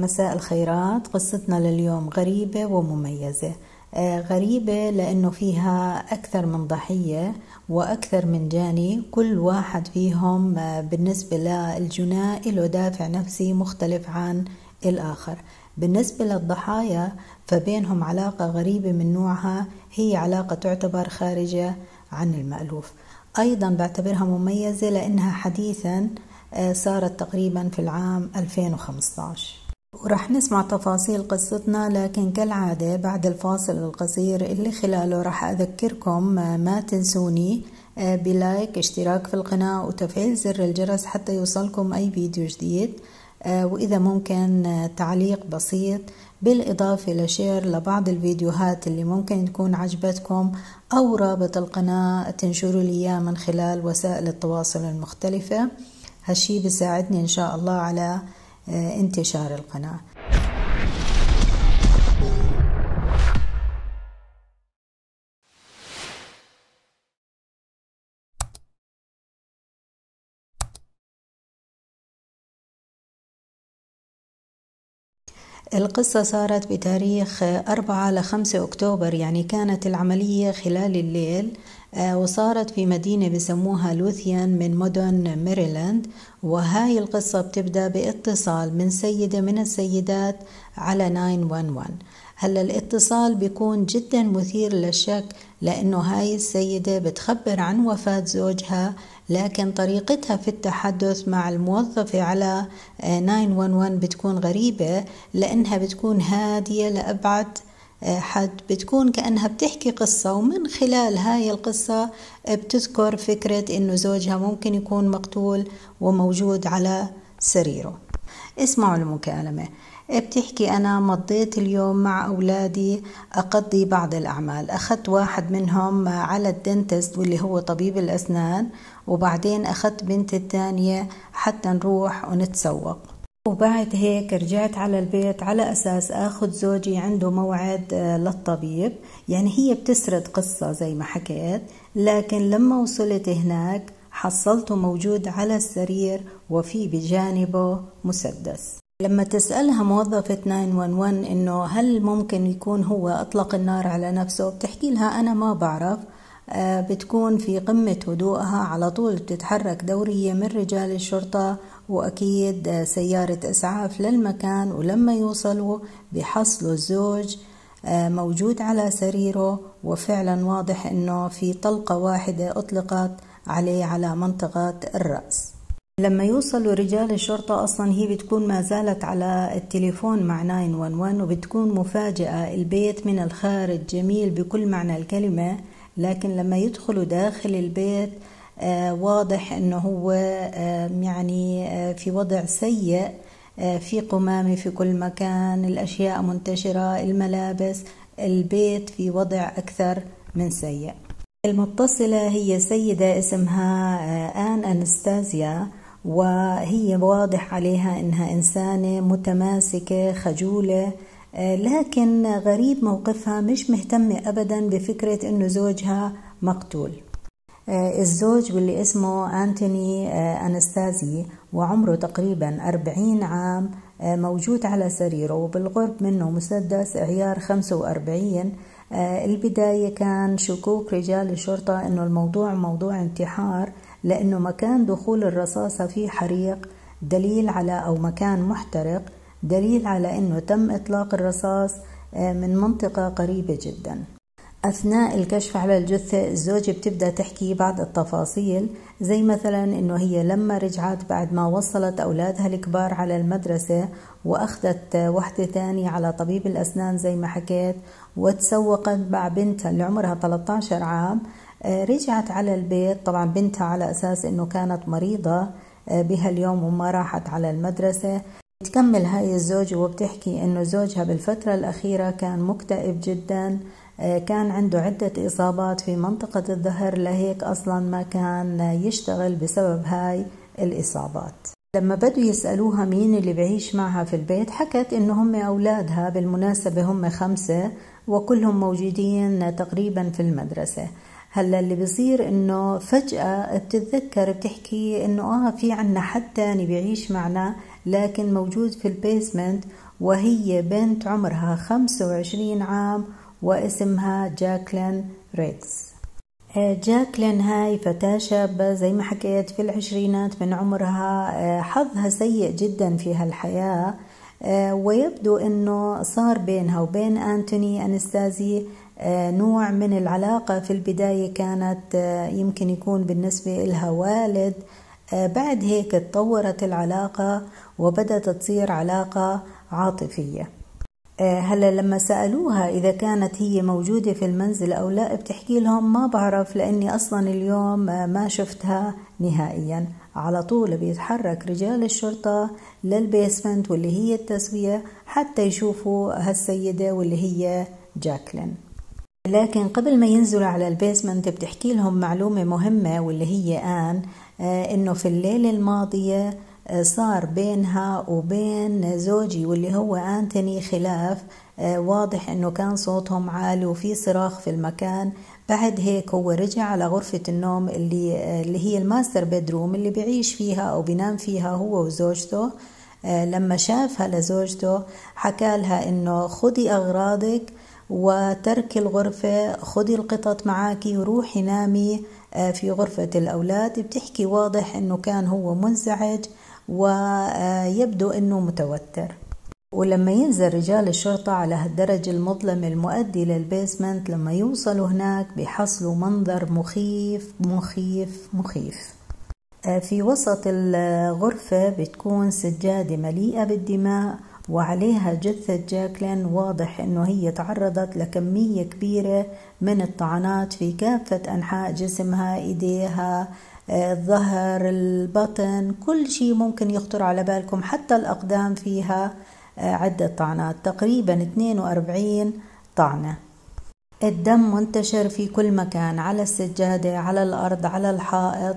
مساء الخيرات. قصتنا لليوم غريبة ومميزة. آه، غريبة لأنه فيها أكثر من ضحية وأكثر من جاني. كل واحد فيهم آه، بالنسبة للجناء له دافع نفسي مختلف عن الآخر. بالنسبة للضحايا فبينهم علاقة غريبة من نوعها. هي علاقة تعتبر خارجة عن المألوف. أيضا بعتبرها مميزة لأنها حديثا آه، صارت تقريبا في العام 2015 ورح نسمع تفاصيل قصتنا لكن كالعادة بعد الفاصل القصير اللي خلاله رح أذكركم آه، ما تنسوني آه، ب like اشتراك في القناة وتفعيل زر الجرس حتى يوصلكم أي فيديو جديد. وإذا ممكن تعليق بسيط بالإضافة ل share لبعض الفيديوهات اللي ممكن تكون عجبتكم أو رابط القناة تنشروا لي إياه من خلال وسائل التواصل المختلفة. هالشي بيساعدني إن شاء الله على آه، انتشار القناة. القصة صارت بتاريخ أربعة لخمسة أكتوبر يعني كانت العملية خلال الليل آه، وصارت في مدينة بسموها لوثيان من مدن ميريلاند. وهاي القصة بتبدأ باتصال من سيدة من السيدات على 911 هلا الاتصال بيكون جدا مثير للشك لأنه هاي السيدة بتخبر عن وفاة زوجها لكن طريقتها في التحدث مع الموظفة على 911 آه، بتكون غريبة لأنها بتكون هادية لأبعد آه، حد. بتكون كأنها بتحكي قصة ومن خلال هاي القصة بتذكر فكرة إنه زوجها ممكن يكون مقتول وموجود على سريره. اسمعوا المكالمة. بتحكي أنا مضيت اليوم مع أولادي أقضي بعض الأعمال. أخذت واحد منهم على الدنتست واللي هو طبيب الأسنان وبعدين أخذت بنت الثانية حتى نروح ونتسوق. وبعد هيك رجعت على البيت على أساس أخذ زوجي عنده موعد آه، للطبيب. يعني هي بتسرد قصة زي ما حكيت لكن لما وصلت هناك حصلته موجود على السرير وفي بجانبه مسدس. لما تسألها موظفة 911 إنه هل ممكن يكون هو أطلق النار على نفسه بتحكي لها أنا ما بعرف. بتكون في قمة هدوءها. على طول بتتحرك دورية من رجال الشرطة وأكيد آه، سيارة إسعاف للمكان ولما يوصلوا بيحصلوا الزوج آه، موجود على سريره. وفعلا واضح أنه في طلقة واحدة أطلقت عليه على منطقة الرأس. لما يوصلوا رجال الشرطة أصلا هي بتكون ما زالت على التليفون مع 911 وبتكون مفاجأة. البيت من الخارج جميل بكل معنى الكلمة. لكن لما يدخلوا داخل البيت آه واضح إنه هو آه يعني آه في وضع سيء في قمامة في كل مكان الأشياء منتشرة الملابس البيت في وضع أكثر من سيء. المتصلة هي سيدة اسمها آن أنستازيا وهي واضح عليها إنها إنسانة متماسكة خجولة آه، لكن غريب موقفها مش مهتمه ابدا بفكرة إنه زوجها مقتول. آه، الزوج واللي اسمه أنتوني آه، أنستازي وعمره تقريبا أربعين عام موجود على سريره وبالقرب منه مسدس عيار 45 البداية كان شكوك رجال الشرطة أنه الموضوع موضوع انتحار لأنه مكان دخول الرصاصة فيه حريق دليل على أو مكان محترق. دليل على أنه تم إطلاق الرصاص آه، من منطقة قريبة جدا. أثناء الكشف على الجثة الزوجة بتبدأ تحكي بعض التفاصيل زي مثلا إنه هي لما رجعت بعد ما وصلت أولادها الكبار على المدرسة وأخذت وحدة تانية على طبيب الأسنان زي ما حكيت وتسوقت مع بنتها اللي عمرها 13 عام آه، رجعت على البيت. طبعا بنتها على أساس أنه كانت مريضة آه، بها اليوم وما راحت على المدرسة. تكمل هاي الزوجة وبتحكي أنه زوجها بالفترة الأخيرة كان مكتئب جدا آه، كان عنده عدة إصابات في منطقة الظهر لهيك أصلا ما كان يشتغل بسبب هاي الإصابات. لما بدوا يسألوها مين اللي بعيش معها في البيت حكت إنه هم أولادها بالمناسبة هم خمسة وكلهم موجودين تقريبا في المدرسة. هلأ اللي بصير إنه فجأة بتتذكر بتحكي إنه آه في عنا حد تاني بيعيش معنا لكن موجود في ال basement وهي بنت عمرها 25 عام واسمها جاكلين ريكس. جاكلين هاي فتاة شابة زي ما حكيت في العشرينات من عمرها حظها سيء جدا في هالحياة. ويبدو إنه صار بينها وبين أنتوني أنستازي نوع من العلاقة في البداية كانت يمكن يكون بالنسبة لها والد بعد هيك تطورت العلاقة وبدأت تصير علاقة عاطفية. آه، هلا لما سألوها إذا كانت هي موجودة في المنزل أو لا بتحكي لهم ما بعرف لأني أصلا اليوم آه، ما شفتها نهائيا. على طول بيتحرك رجال الشرطة للبيسمنت واللي هي التسوية حتى يشوفوا هالسيدة واللي هي جاكلين. لكن قبل ما ينزلوا على البيسمنت بتحكي لهم معلومة مهمة واللي هي آن. آه إنه في الليلة الماضية صار بينها وبين زوجي واللي هو أنتوني خلاف آه، واضح إنه كان صوتهم عالي وفي صراخ في المكان. بعد هيك هو رجع على غرفة النوم اللي آه، اللي هي ال master bedroom اللي بيعيش فيها أو بينام فيها هو وزوجته. آه، لما شافها لزوجته حكى لها إنه خدي أغراضك وترك الغرفة خدي القطط معاكي وروحي نامي. في غرفة الأولاد بتحكي واضح أنه كان هو منزعج ويبدو أنه متوتر. ولما ينزل رجال الشرطة على هالدرج المظلم المؤدي للبيسمنت لما يوصلوا هناك بيحصلوا منظر مخيف مخيف مخيف. في وسط الغرفة بتكون سجادة مليئة بالدماء وعليها جثة جاكلين واضح إنه هي تعرضت لكمية كبيرة من الطعنات في كافة أنحاء جسمها إيديها الظهر البطن كل شيء ممكن يخطر على بالكم حتى الأقدام فيها آه، عدة طعنات تقريبا 42 طعنة. الدم منتشر في كل مكان على السجادة على الأرض على الحائط. آه،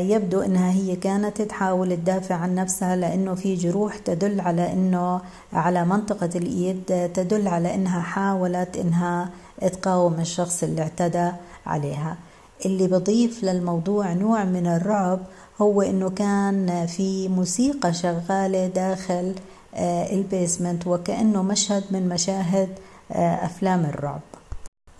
يبدو إنها هي كانت تحاول تدافع عن نفسها لأنه في جروح تدل على إنه على منطقة الايد تدل على إنها حاولت إنها تقاوم الشخص اللي اعتدى عليها. اللي بضيف للموضوع نوع من الرعب هو إنه كان في موسيقى شغالة داخل آه، ال basement وكأنه مشهد من مشاهد آه، أفلام الرعب.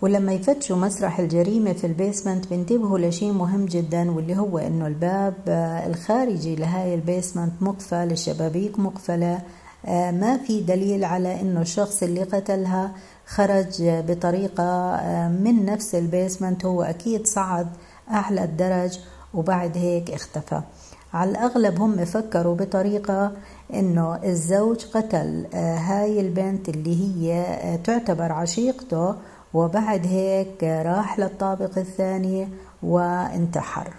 ولما يفتشوا مسرح الجريمة في ال basement بينتبهوا لشيء مهم جدا واللي هو إنه الباب آه، الخارجي لهاي ال basement مقفل الشبابيك مقفلة. ما في دليل على إنه الشخص اللي قتلها خرج بطريقة آه، من نفس ال basement. هو أكيد صعد أعلى الدرج وبعد هيك اختفى. على الأغلب هم فكروا بطريقة إنه الزوج قتل آه، هاي البنت اللي هي آه، تعتبر عشيقته وبعد هيك راح للطابق الثاني وانتحر.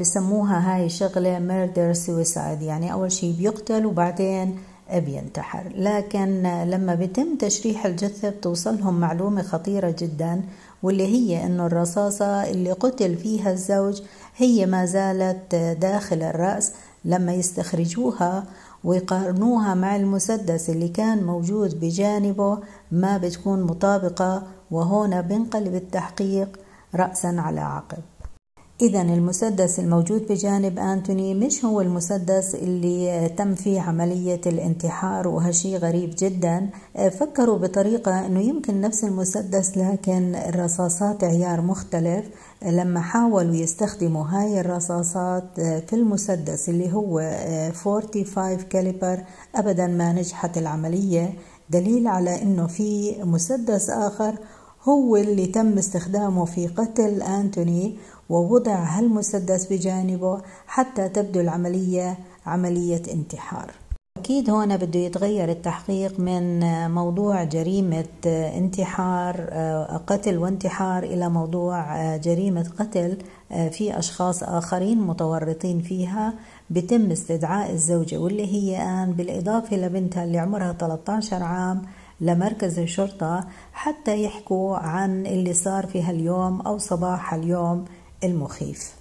بسموها هاي شغلة murder suicide يعني أول شي بيقتل وبعدين بينتحر. لكن لما بيتم تشريح الجثة بتوصلهم معلومة خطيرة جدا واللي هي أنه الرصاصة اللي قتل فيها الزوج هي ما زالت داخل الرأس. لما يستخرجوها ويقارنوها مع المسدس اللي كان موجود بجانبه ما بتكون مطابقة وهنا بنقلب التحقيق رأسا على عقب. إذا المسدس الموجود بجانب أنتوني مش هو المسدس اللي تم فيه عملية الانتحار وهالشي غريب جدا. فكروا بطريقة أنه يمكن نفس المسدس لكن الرصاصات عيار مختلف. لما حاولوا يستخدموا هاي الرصاصات في المسدس اللي هو 45 كاليبر أبدا ما نجحت العملية. دليل على أنه في مسدس آخر هو اللي تم استخدامه في قتل أنتوني ووضع هالمسدس بجانبه حتى تبدو العملية عملية انتحار. أكيد هون بده يتغير التحقيق من موضوع جريمة انتحار قتل وانتحار إلى موضوع جريمة قتل في أشخاص آخرين متورطين فيها. بتم استدعاء الزوجة واللي هي آن بالإضافة لبنتها اللي عمرها 13 عام لمركز الشرطة حتى يحكوا عن اللي صار في هاليوم أو صباح اليوم المخيف.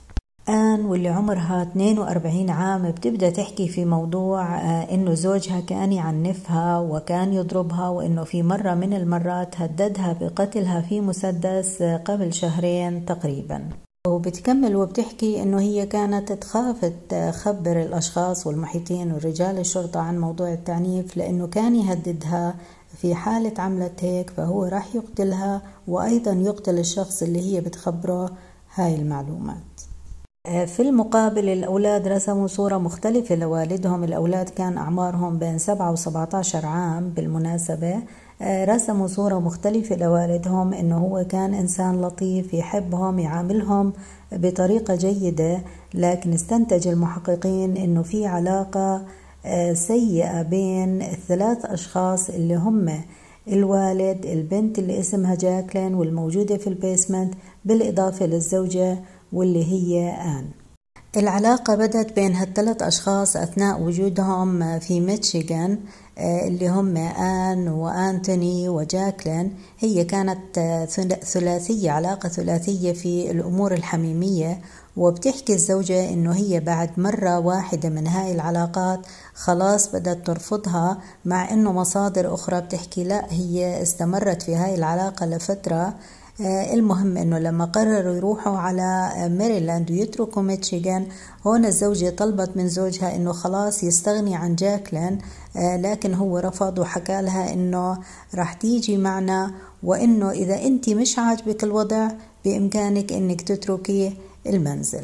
آن واللي عمرها 42 عام بتبدأ تحكي في موضوع آه، إنه زوجها كان يعنفها وكان يضربها وإنه في مرة من المرات هددها بقتلها في مسدس آه، قبل شهرين تقريبا. وبتكمل وبتحكي إنه هي كانت تخاف تخبر الأشخاص والمحيطين ورجال الشرطة عن موضوع التعنيف لأنه كان يهددها في حالة عملت هيك فهو راح يقتلها وأيضا يقتل الشخص اللي هي بتخبره هاي المعلومات. في المقابل الأولاد رسموا صورة مختلفة لوالدهم. الأولاد كان أعمارهم بين سبعة وسبعة عشر عام بالمناسبة. رسموا صورة مختلفة لوالدهم إنه هو كان إنسان لطيف يحبهم يعاملهم بطريقة جيدة لكن استنتج المحققين إنه في علاقة آه، سيئة بين الثلاث أشخاص اللي هم الوالد البنت اللي اسمها جاكلين والموجودة في البيسمنت بالإضافة للزوجة واللي هي آن. العلاقة بدت بين هالثلاث أشخاص أثناء وجودهم في ميتشيغان. اللي هم آن وأنتوني وجاكلين هي كانت آه، ثلاثية علاقة ثلاثية في الأمور الحميمية. وبتحكي الزوجة إنه هي بعد مرة واحدة من هاي العلاقات خلاص بدأت ترفضها مع إنه مصادر أخرى بتحكي لا هي استمرت في هاي العلاقة لفترة. آه، المهم إنه لما قرروا يروحوا على ميريلاند ويتركوا ميتشيغان هون الزوجة طلبت من زوجها إنه خلاص يستغني عن جاكلين آه، لكن هو رفض وحكى لها إنه راح تيجي معنا وإنه إذا انت مش عاجبك الوضع بإمكانك إنك تتركي المنزل.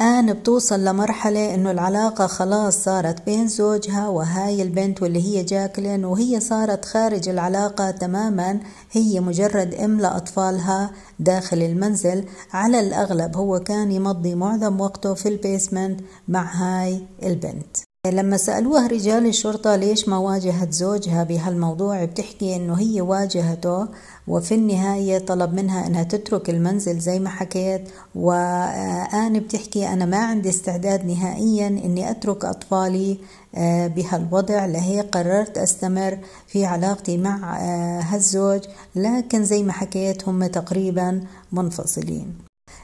آن بتوصل لمرحلة إنه العلاقة خلاص صارت بين زوجها وهاي البنت واللي هي جاكلين وهي صارت خارج العلاقة تماما. هي مجرد أم لأطفالها داخل المنزل. على الأغلب هو كان يمضي معظم وقته في البيسمنت مع هاي البنت. لما سألوها رجال الشرطة ليش ما واجهت زوجها بهالموضوع بتحكي إنه هي واجهته وفي النهاية طلب منها إنها تترك المنزل زي ما حكيت. وأنا بتحكي أنا ما عندي استعداد نهائيا إني أترك أطفالي آه، بهالوضع. لهيك قررت أستمر في علاقتي مع آه، هالزوج. لكن زي ما حكيت هم تقريبا منفصلين.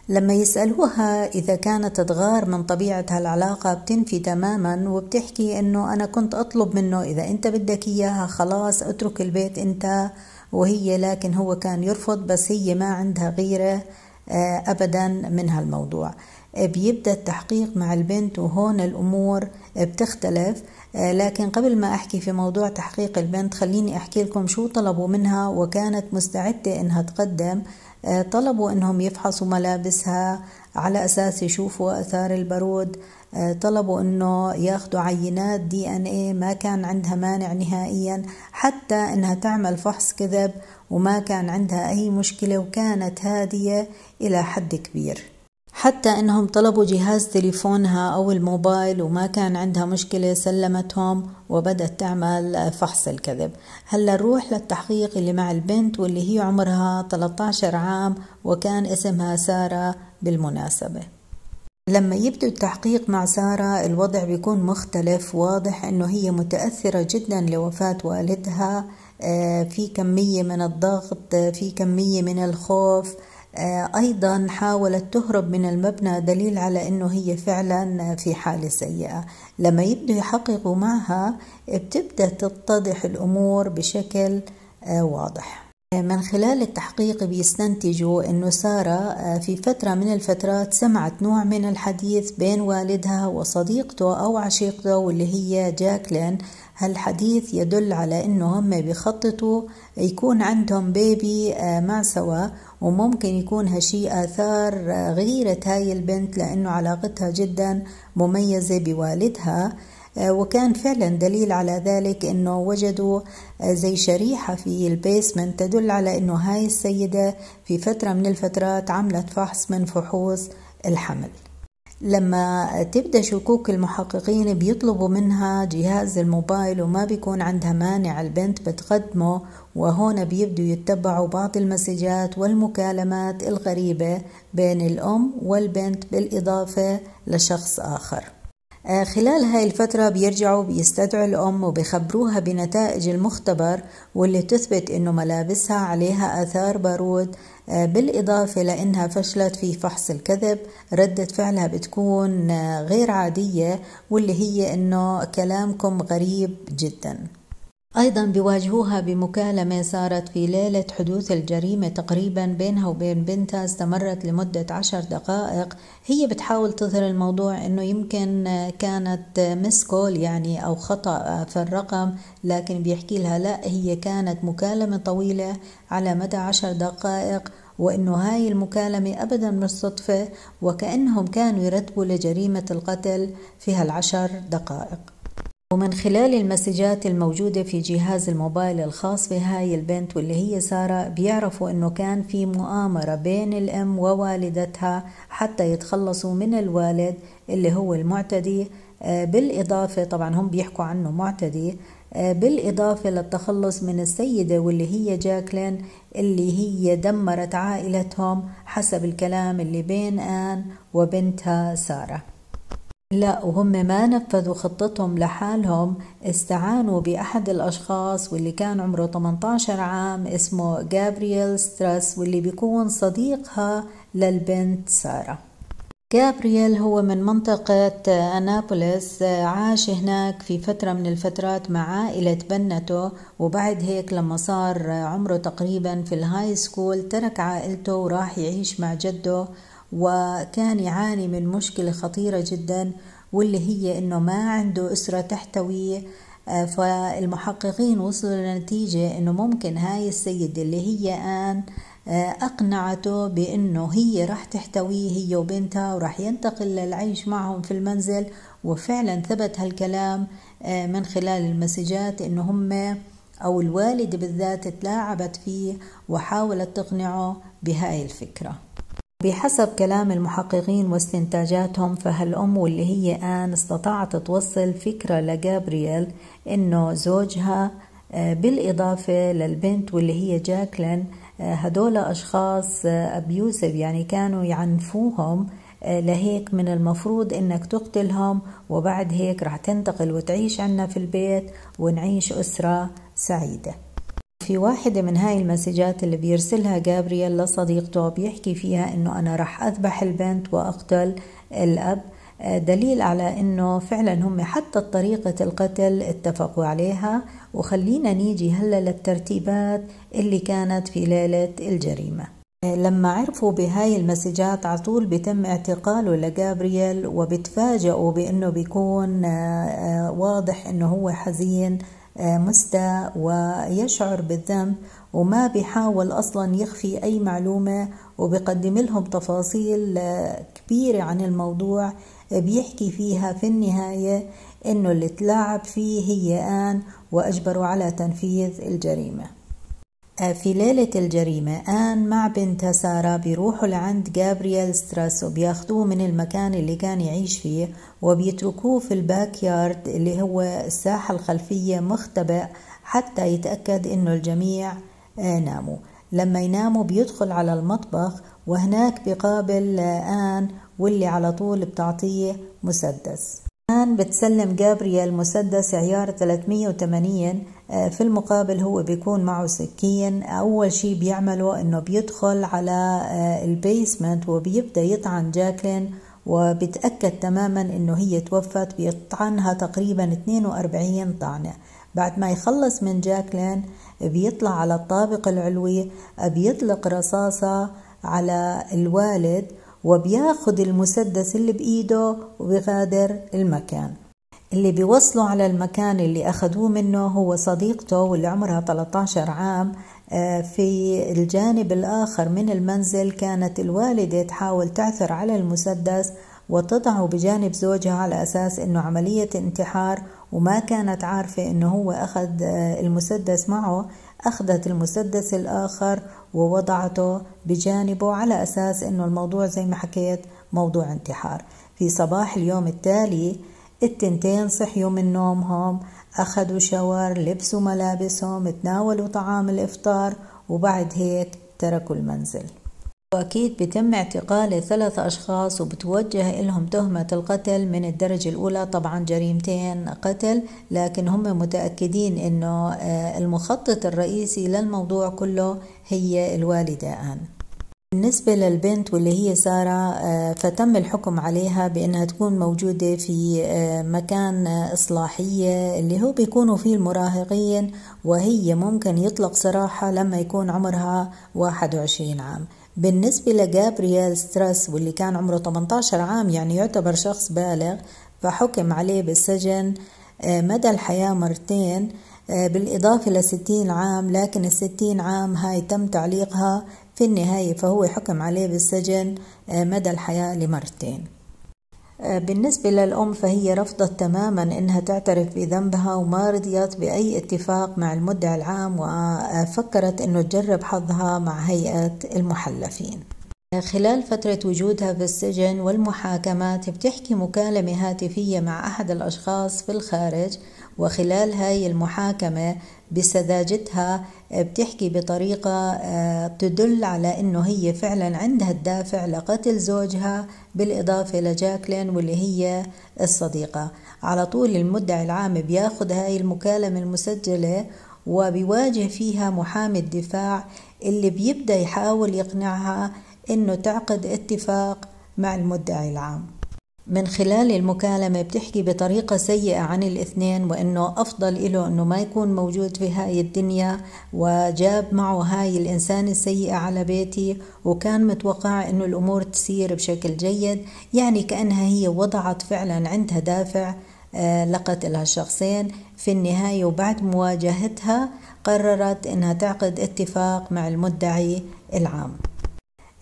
لما يسألوها إذا كانت تغار من طبيعة هالعلاقة بتنفي تماما وبتحكي إنه أنا كنت أطلب منه إذا أنت بدك إياها خلاص أترك البيت أنت. وهي لكن هو كان يرفض بس هي ما عندها غيرة آه، أبدا من هالموضوع. بيبدأ التحقيق مع البنت وهون الأمور بتختلف. آه، لكن قبل ما أحكي في موضوع تحقيق البنت خليني أحكي لكم شو طلبوا منها وكانت مستعدة إنها تقدم. آه، طلبوا إنهم يفحصوا ملابسها على أساس يشوفوا آثار البارود آه، طلبوا إنه ياخذوا عينات دي إن إيه ما كان عندها مانع نهائيا حتى إنها تعمل فحص كذب وما كان عندها أي مشكلة وكانت هادية إلى حد كبير. حتى إنهم طلبوا جهاز تليفونها أو الموبايل وما كان عندها مشكلة سلمتهم وبدت تعمل فحص الكذب. هلأ نروح للتحقيق اللي مع البنت واللي هي عمرها 13 عام وكان اسمها سارة بالمناسبة. لما يبدو التحقيق مع سارة الوضع بيكون مختلف واضح إنه هي متأثرة جدا لوفاة والدها آه، في كمية من الضغط في كمية من الخوف آه، أيضا حاولت تهرب من المبنى دليل على أنه هي فعلا في حالة سيئة. لما يبدوا يحققوا معها بتبدأ تتضح الأمور بشكل آه، واضح. من خلال التحقيق بيستنتجوا أنه سارة آه، في فترة من الفترات سمعت نوع من الحديث بين والدها وصديقته أو عشيقته واللي هي جاكلين. هالحديث يدل على إنه هم بيخططوا يكون عندهم بيبي آه، مع سوا وممكن يكون هالشي آثار آه، غيرة هاي البنت لأنه علاقتها جدا مميزة بوالدها. وكان فعلا دليل على ذلك إنه وجدوا زي شريحة في البيسمنت تدل على إنه هاي السيدة في فترة من الفترات عملت فحص من فحوص الحمل. لما تبدأ شكوك المحققين بيطلبوا منها جهاز الموبايل وما بيكون عندها مانع البنت بتقدمه وهنا بيبدوا يتبعوا بعض المسجات والمكالمات الغريبة بين الأم والبنت بالإضافة لشخص آه، خلال هاي الفترة بيرجعوا بيستدعوا الأم وبيخبروها بنتائج المختبر واللي تثبت إنه ملابسها عليها آثار بارود آه، بالإضافة لأنها فشلت في فحص الكذب. ردة فعلها بتكون آه، غير عادية واللي هي إنه كلامكم غريب جدا. أيضا بيواجهوها بمكالمة صارت في ليلة حدوث الجريمة تقريبا بينها وبين بنتها استمرت لمدة عشر دقائق. هي بتحاول تظهر الموضوع أنه يمكن كانت مس كول يعني أو خطأ في الرقم لكن بيحكي لها لا هي كانت مكالمة طويلة على مدى عشر دقائق وأنه هاي المكالمة أبدا مش صدفة وكأنهم كانوا يرتبوا لجريمة القتل في هالعشر دقائق. ومن خلال المسجات الموجودة في جهاز الموبايل الخاص بهاي البنت واللي هي سارة بيعرفوا إنه كان في مؤامرة بين الأم ووالدتها حتى يتخلصوا من الوالد اللي هو المعتدي. آه، بالإضافة طبعا هم بيحكوا عنه معتدي. آه، بالإضافة للتخلص من السيدة واللي هي جاكلين اللي هي دمرت عائلتهم حسب الكلام اللي بين آن وبنتها سارة. لا وهم ما نفذوا خطتهم لحالهم. استعانوا بأحد الأشخاص واللي كان عمره 18 عام اسمه جابرييل ستراس واللي بيكون صديقها للبنت سارة. جابرييل هو من منطقة أنابوليس عاش هناك في فترة من الفترات مع عائلة بنته. وبعد هيك لما صار عمره تقريبا في ال high school ترك عائلته وراح يعيش مع جده. وكان يعاني من مشكلة خطيرة جدا واللي هي إنه ما عنده أسرة تحتويه آه، فالمحققين وصلوا لنتيجة إنه ممكن هاي السيدة اللي هي آن آه، أقنعته بأنه هي راح تحتويه هي وبنتها وراح ينتقل للعيش معهم في المنزل. وفعلا ثبت هالكلام آه، من خلال المسجات أنه هم أو الوالدة بالذات تلاعبت فيه وحاولت تقنعه بهاي الفكرة. بحسب كلام المحققين واستنتاجاتهم فهالأم واللي هي آن استطاعت توصل فكرة لجابرييل إنه زوجها آه، بالإضافة للبنت واللي هي جاكلين آه، هدول أشخاص أبيوسف آه، يعني كانوا يعنفوهم لهيك من المفروض إنك تقتلهم وبعد هيك رح تنتقل وتعيش عنا في البيت ونعيش أسرة سعيدة. في واحدة من هاي المسجات اللي بيرسلها جابرييل لصديقته بيحكي فيها إنه أنا رح أذبح البنت وأقتل الأب. دليل على إنه فعلا هم حتى طريقة القتل اتفقوا عليها. وخلينا نيجي هلأ للترتيبات اللي كانت في ليلة الجريمة. لما عرفوا بهاي المسجات على طول بيتم اعتقاله لجابرييل وبتفاجئوا بإنه بيكون آه، واضح إنه هو حزين. مستاء ويشعر بالذنب وما بيحاول أصلا يخفي أي معلومة وبقدم لهم تفاصيل كبيرة عن الموضوع بيحكي فيها في النهاية إنه اللي تلاعب فيه هي آن وأجبروا على تنفيذ الجريمة. آه، في ليلة الجريمة آن مع بنتها سارة بيروحوا لعند جابرييل ستراس وبياخدوه من المكان اللي كان يعيش فيه وبيتركوه في الباك يارد اللي هو الساحة الخلفية مختبئ حتى يتأكد إنه الجميع آه، ناموا. لما يناموا بيدخل على المطبخ وهناك بيقابل آه، آن واللي على طول بتعطيه مسدس. آن بتسلم جابرييل مسدس عيار 380 آه، في المقابل هو بيكون معه سكين. أول شي بيعمله إنه بيدخل على آه، ال basement وبيبدأ يطعن جاكلين وبيتأكد تماما إنه هي توفت. بيطعنها تقريبا 42 طعنة. بعد ما يخلص من جاكلين بيطلع على الطابق العلوي بيطلق رصاصة على الوالد وبياخد المسدس اللي بإيده وبيغادر المكان. اللي بيوصلوا على المكان اللي أخذوه منه هو صديقته واللي عمرها 13 عام. آه، في الجانب الآخر من المنزل كانت الوالدة تحاول تعثر على المسدس وتضعه بجانب زوجها على أساس أنه عملية انتحار وما كانت عارفة أنه هو أخذ آه، المسدس معه. أخذت المسدس الآخر ووضعته بجانبه على أساس أنه الموضوع زي ما حكيت موضوع انتحار. في صباح اليوم التالي التنتين صحيوا من نومهم أخذوا شاور لبسوا ملابسهم تناولوا طعام الإفطار وبعد هيك تركوا المنزل. وأكيد بتم اعتقال ثلاث أشخاص وبتوجه لهم تهمة القتل من الدرجة الأولى. طبعا جريمتين قتل لكن هم متأكدين أنه آه، المخطط الرئيسي للموضوع كله هي الوالدة آن. بالنسبة للبنت واللي هي سارة آه، فتم الحكم عليها بأنها تكون موجودة في آه، مكان إصلاحية اللي هو بيكونوا فيه المراهقين وهي ممكن يطلق سراحة لما يكون عمرها 21 عام. بالنسبة لجابرييل ستريس واللي كان عمره 18 عام يعني يعتبر شخص بالغ فحكم عليه بالسجن آه، مدى الحياة مرتين بالإضافة لستين عام لكن الستين عام هاي تم تعليقها في النهاية فهو حكم عليه بالسجن آه، مدى الحياة لمرتين. آه، بالنسبة للأم فهي رفضت تماما أنها تعترف بذنبها وما رضيت بأي اتفاق مع المدعي العام وفكرت أنه تجرب حظها مع هيئة المحلفين. خلال فترة وجودها في السجن والمحاكمات بتحكي مكالمة هاتفية مع أحد الأشخاص في الخارج وخلال هاي المحاكمة بسذاجتها بتحكي بطريقة آه، تدل على أنه هي فعلا عندها الدافع لقتل زوجها بالإضافة لجاكلين واللي هي الصديقة. على طول المدعي العام بياخد هاي المكالمة المسجلة وبيواجه فيها محامي الدفاع اللي بيبدأ يحاول يقنعها أنه تعقد اتفاق مع المدعي العام. من خلال المكالمة بتحكي بطريقة سيئة عن الاثنين وإنه أفضل إله إنه ما يكون موجود في هاي الدنيا وجاب معه هاي الإنسان السيئة على بيتي وكان متوقع إنه الأمور تسير بشكل جيد يعني كأنها هي وضعت فعلا عندها دافع آه، لقتل هالشخصين في النهاية وبعد مواجهتها قررت إنها تعقد اتفاق مع المدعي العام.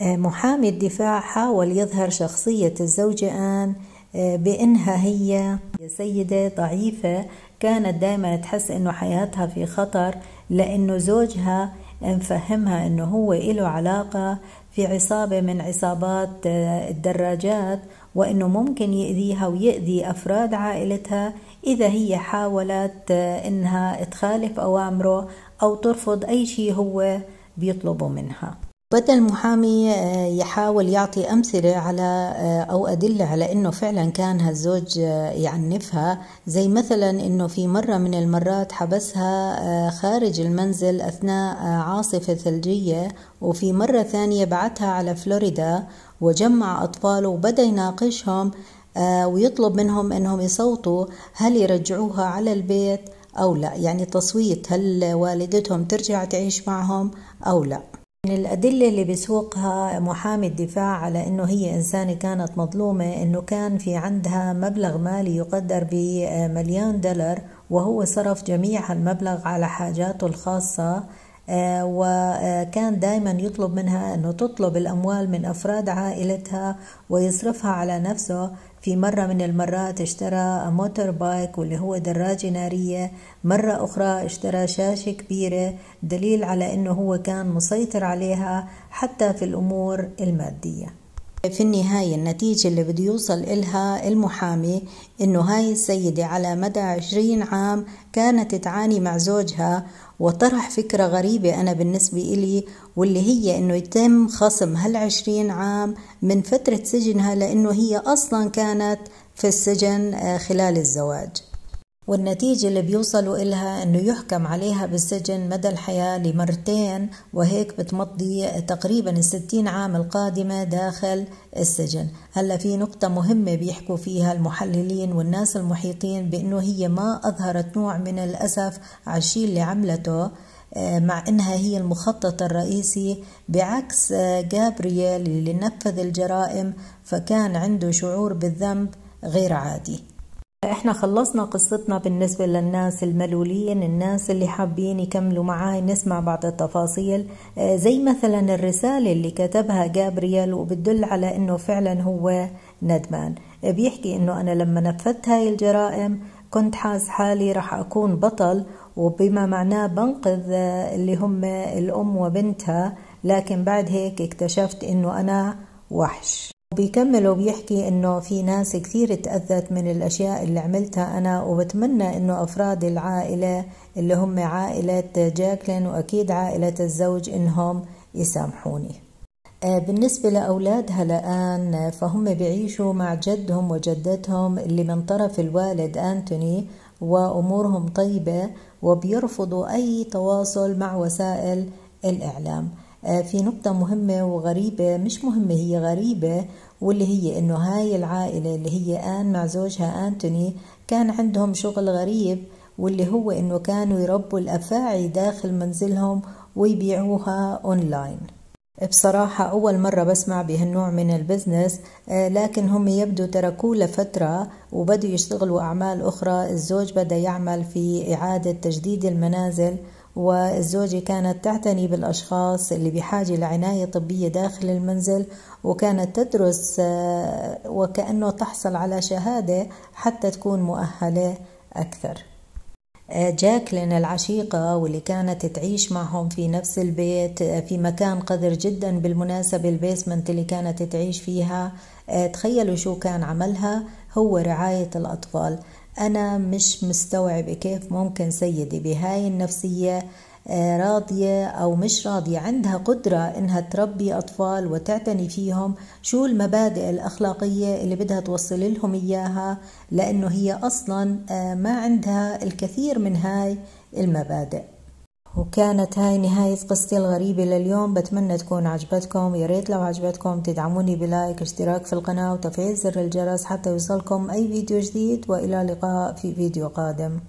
محامي الدفاع حاول يظهر شخصية الزوجة آن آه، بأنها هي سيدة ضعيفة كانت دائما تحس أنه حياتها في خطر لأنه زوجها مفهمها أنه هو له علاقة في عصابة من عصابات آه، الدراجات وأنه ممكن يأذيها ويأذي أفراد عائلتها إذا هي حاولت أنها تخالف أوامره أو ترفض أي شيء هو بيطلبه منها. بدأ المحامي آه، يحاول يعطي أمثلة على آه، أو أدلة على أنه فعلا كان هالزوج آه، يعنفها. زي مثلا أنه في مرة من المرات حبسها خارج المنزل أثناء عاصفة ثلجية وفي مرة ثانية بعتها على فلوريدا وجمع أطفاله وبدأ يناقشهم ويطلب منهم أنهم يصوتوا هل يرجعوها على البيت أو لا. يعني تصويت هل والدتهم ترجع تعيش معهم أو لا. من الأدلة اللي بسوقها محامي الدفاع على أنه هي إنسانة كانت مظلومة أنه كان في عندها مبلغ مالي يقدر بمليون دولار وهو صرف جميع المبلغ على حاجاته الخاصة آه، وكان دائما يطلب منها أنه تطلب الأموال من أفراد عائلتها ويصرفها على نفسه. في مرة من المرات اشترى موتور بايك واللي هو دراجة نارية. مرة أخرى اشترى شاشة كبيرة دليل على أنه هو كان مسيطر عليها حتى في الأمور المادية. في النهاية النتيجة اللي بده يوصل إلها المحامي إنه هاي السيدة على مدى عشرين عام كانت تعاني مع زوجها وطرح فكرة غريبة أنا بالنسبة إلي واللي هي إنه يتم خصم هالعشرين عام من فترة سجنها لأنه هي أصلا كانت في السجن آه، خلال الزواج. والنتيجة اللي بيوصلوا إلها أنه يحكم عليها بالسجن مدى الحياة لمرتين وهيك بتمضي تقريبا الستين عام القادمة داخل السجن. هلأ في نقطة مهمة بيحكوا فيها المحللين والناس المحيطين بأنه هي ما أظهرت نوع من الأسف على الشيء اللي عملته آه، مع إنها هي المخطط الرئيسي بعكس آه، جابرييل اللي نفذ الجرائم فكان عنده شعور بالذنب غير عادي. إحنا خلصنا قصتنا بالنسبة للناس الملولين الناس اللي حابين يكملوا معاي نسمع بعض التفاصيل. آه، زي مثلا الرسالة اللي كتبها جابرييل وبتدل على إنه فعلا هو ندمان. بيحكي إنه أنا لما نفذت هاي الجرائم كنت حاس حالي رح أكون بطل وبما معناه بنقذ آه، اللي هم الأم وبنتها لكن بعد هيك اكتشفت إنه أنا وحش. بيكمل وبيحكي إنه في ناس كثير تأذت من الأشياء اللي عملتها أنا وبتمنى إنه أفراد العائلة اللي هم عائلة جاكلين وأكيد عائلة الزوج إنهم يسامحوني. آه، بالنسبة لأولادها الآن فهم بيعيشوا مع جدهم وجدتهم اللي من طرف الوالد أنتوني وأمورهم طيبة وبيرفضوا أي تواصل مع وسائل الإعلام. في نقطة مهمة وغريبة مش مهمة هي غريبة واللي هي إنه هاي العائلة اللي هي آن مع زوجها أنتوني كان عندهم شغل غريب واللي هو إنه كانوا يربوا الأفاعي داخل منزلهم ويبيعوها أونلاين. بصراحة أول مرة بسمع بهالنوع من ال business آه، لكن هم يبدو تركوه لفترة وبدوا يشتغلوا أعمال أخرى الزوج بدأ يعمل في إعادة تجديد المنازل. والزوجة كانت تعتني بالأشخاص اللي بحاجة لعناية طبية داخل المنزل وكانت تدرس آه، وكأنه تحصل على شهادة حتى تكون مؤهلة أكثر. آه، جاكلين العشيقة واللي كانت تعيش معهم في نفس البيت آه، في مكان قذر جدا بالمناسبة البيسمنت اللي كانت تعيش فيها. تخيلوا شو كان عملها؟ هو رعاية الأطفال. أنا مش مستوعبة كيف ممكن سيدة بهاي النفسية آه، راضية أو مش راضية عندها قدرة إنها تربي أطفال وتعتني فيهم شو المبادئ الأخلاقية اللي بدها توصل لهم إياها لأنه هي أصلا آه، ما عندها الكثير من هاي المبادئ. وكانت هاي نهاية قصتي الغريبة لليوم. بتمنى تكون عجبتكم. يا ريت لو عجبتكم تدعموني بلايك اشتراك في القناة وتفعيل زر الجرس حتى يوصلكم أي فيديو جديد. وإلى اللقاء في فيديو قادم.